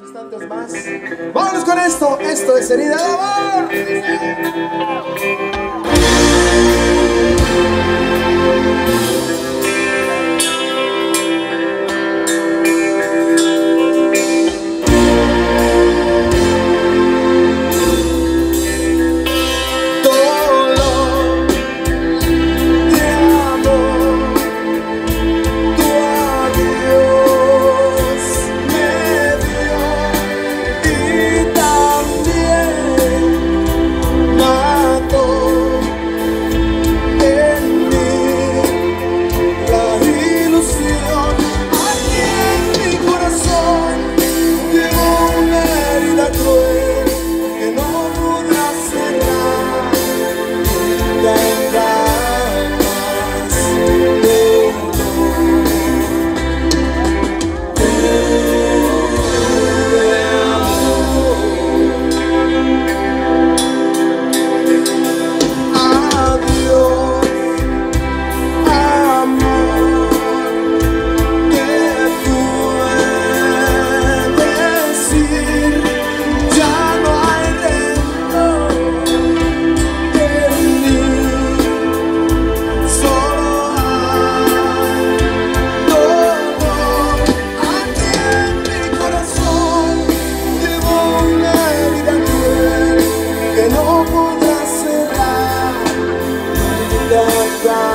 Unos. Vámonos con esto. Esto es herida de amor. the ground.